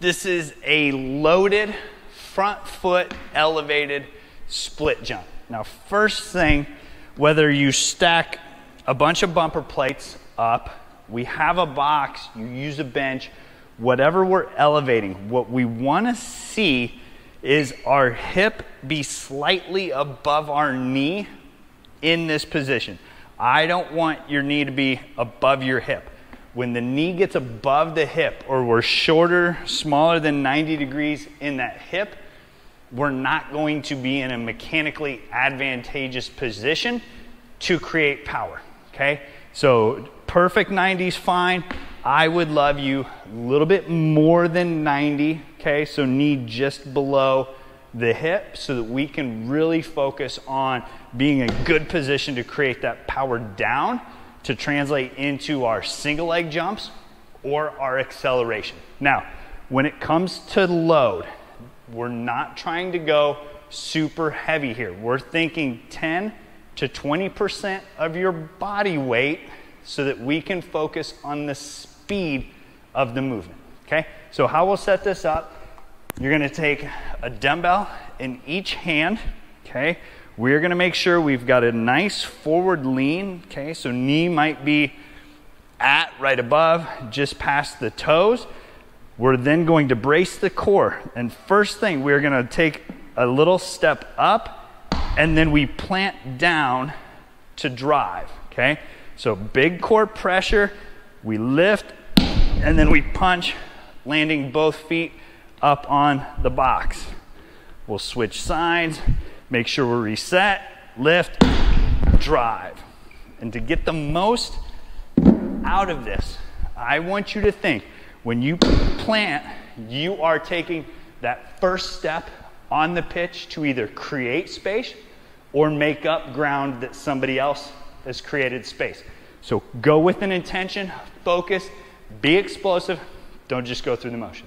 This is a loaded front foot elevated split jump. Now, first thing, whether you stack a bunch of bumper plates up, we have a box, you use a bench, whatever we're elevating, what we want to see is our hip be slightly above our knee in this position. I don't want your knee to be above your hip when the knee gets above the hip or we're shorter, smaller than 90 degrees in that hip, we're not going to be in a mechanically advantageous position to create power. Okay? So perfect 90 is fine. I would love you a little bit more than 90. Okay? So knee just below the hip so that we can really focus on being a good position to create that power down to translate into our single leg jumps or our acceleration. Now, when it comes to load, we're not trying to go super heavy here. We're thinking 10 to 20% of your body weight so that we can focus on the speed of the movement. Okay? So, how we'll set this up, you're gonna take a dumbbell in each hand, okay? We're going to make sure we've got a nice forward lean, okay? So knee might be at right above, just past the toes. We're then going to brace the core. And first thing, we're going to take a little step up and then we plant down to drive, okay? So big core pressure, we lift and then we punch, landing both feet up on the box. We'll switch sides. Make sure we're reset, lift, drive. And to get the most out of this, I want you to think when you plant, you are taking that first step on the pitch to either create space or make up ground that somebody else has created space. So go with an intention, focus, be explosive, don't just go through the motion.